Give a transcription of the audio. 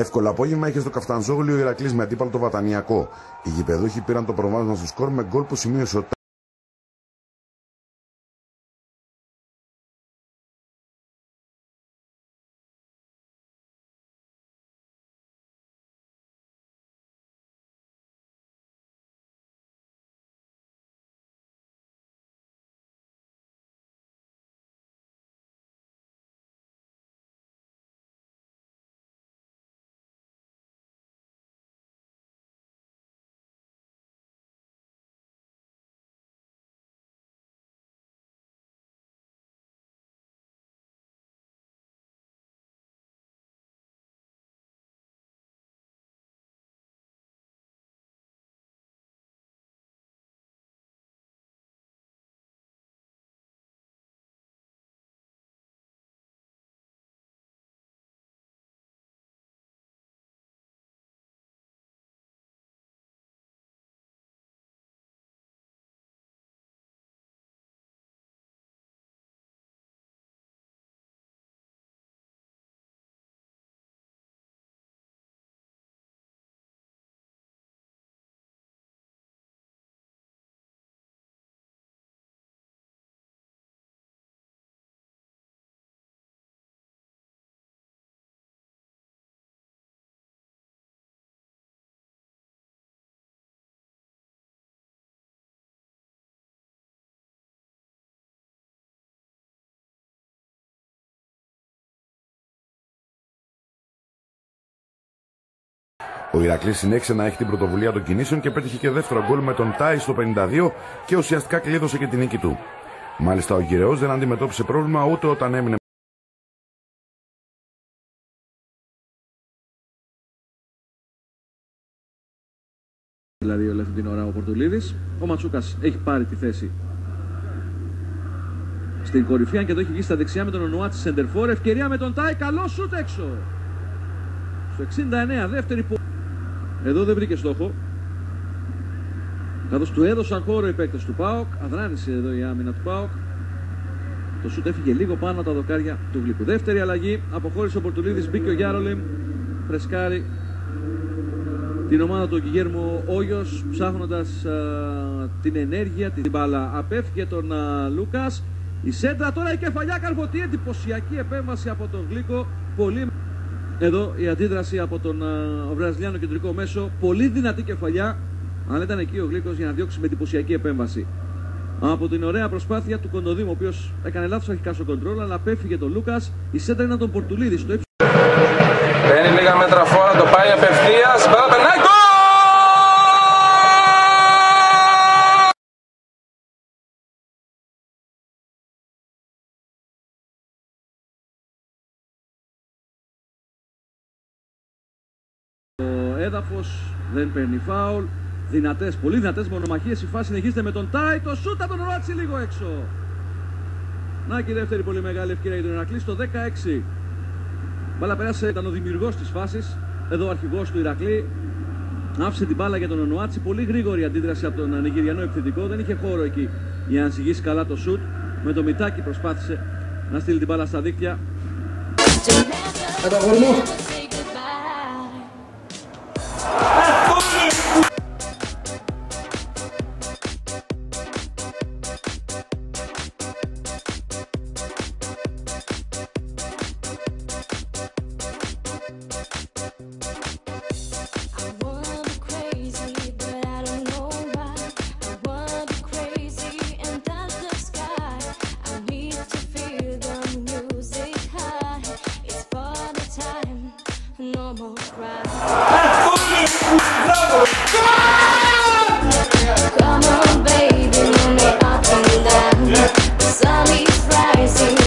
Εύκολο απόγευμα είχες στο Καφτανζόγλιο ο Ηρακλής με αντίπαλο το Βατανιακό. Οι γηπεδούχοι πήραν το προβάδισμα στο σκορ με γκολ που σημείωσε ο Ο Ηρακλής συνέχισε να έχει την πρωτοβουλία των κινήσεων και πέτυχε και δεύτερο γκολ με τον Τάις στο 52 και ουσιαστικά κλείδωσε και την νίκη του. Μάλιστα ο Γυραιός δεν αντιμετώπισε πρόβλημα ούτε όταν έμεινε δηλαδή όλη αυτή την ώρα ο Πορτουλίδης. Ο Ματσούκας έχει πάρει τη θέση στην κορυφή, αν και εδώ έχει βγει στα δεξιά με τον Ονουάτσι Σεντερφόρ. Ευκαιρία με τον Τάι, καλό σούτ έξω. Στο 69, δεύτερη που... Εδώ δεν βρήκε στόχο. Καθώς του έδωσαν χώρο οι παίκτες του ΠΑΟΚ, αδράνησε εδώ η άμυνα του ΠΑΟΚ. Το σούτ έφυγε λίγο πάνω τα δοκάρια του γλυκού. Δεύτερη αλλαγή, αποχώρησε ο Πορτουλίδης, μπήκε ο Γιάρολιμ, φρεσκάρει την ομάδα του Γιγέρμου Όγιος ψάχνοντας την ενέργεια, την μπάλα απέφυγε τον α, Λούκας η σέντρα τώρα η κεφαλιά καρβωτή εντυπωσιακή επέμβαση από τον Γλίκο πολύ εδώ η αντίδραση από τον α, Βραζιλιάνο κεντρικό μέσο. Πολύ δυνατή κεφαλιά αν ήταν εκεί ο Γλίκος για να διώξει με εντυπωσιακή επέμβαση. Από την ωραία προσπάθεια του Κοντοδήμου ο οποίος έκανε λάθος αρχικά στο κοντρόλ αλλά απέφυγε τον Λούκας. Η σέντρα είναι τον Πορτουλίδη στο Παίρνει λίγα μέτρα φόρα, το πάει απευθείας, μπάλα έδαφος δεν παίρνει φάουλ. Δυνατές, πολύ δυνατές μονομαχίες. Η φάση συνεχίζεται με τον Τάι. Το σούτα τον ρώτησε λίγο έξω. Να και η δεύτερη πολύ μεγάλη ευκαιρία για τον Ηρακλή στο 16. Μπάλα πέρασε, ήταν ο δημιουργός της φάσης. Εδώ ο αρχηγός του Ηρακλή. Άφησε την μπάλα για τον Ονουάτσι. Πολύ γρήγορη αντίδραση από τον Νιγηριανό επιθετικό. Δεν είχε χώρο εκεί για να ζυγίσει καλά το σουτ. Με το Μητάκι προσπάθησε να στείλει την μπάλα στα δίκτυα. I